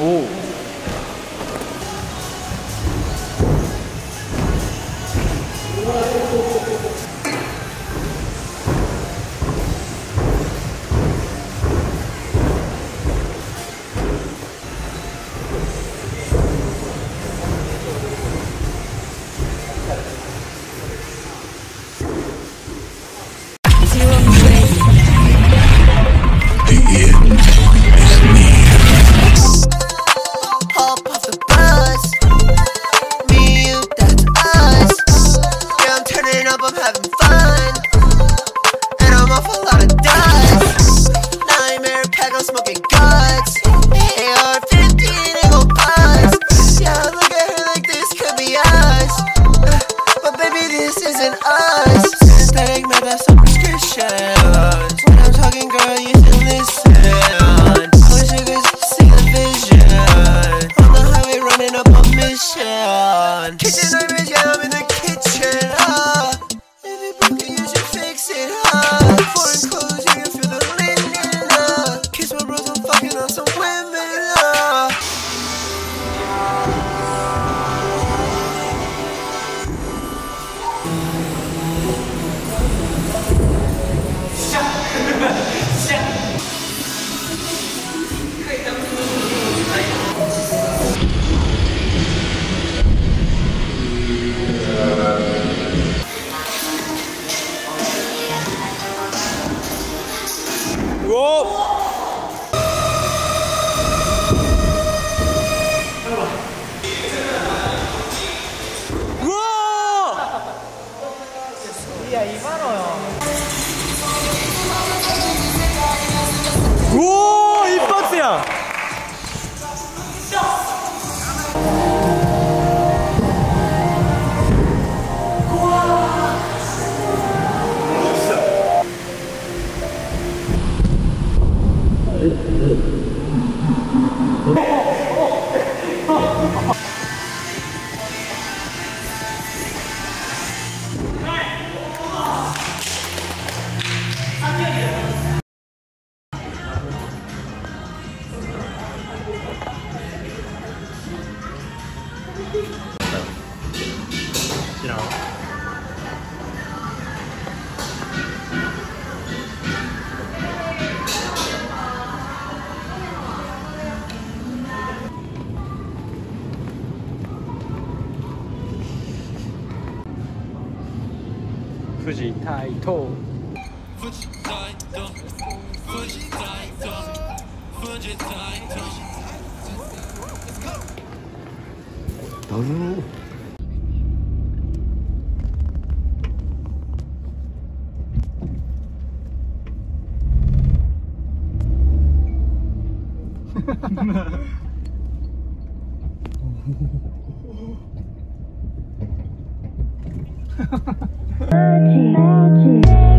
Oh. ah. 와! 우와! 야, 이만원. 来，他这里。富士台東だろう Magic. Magic.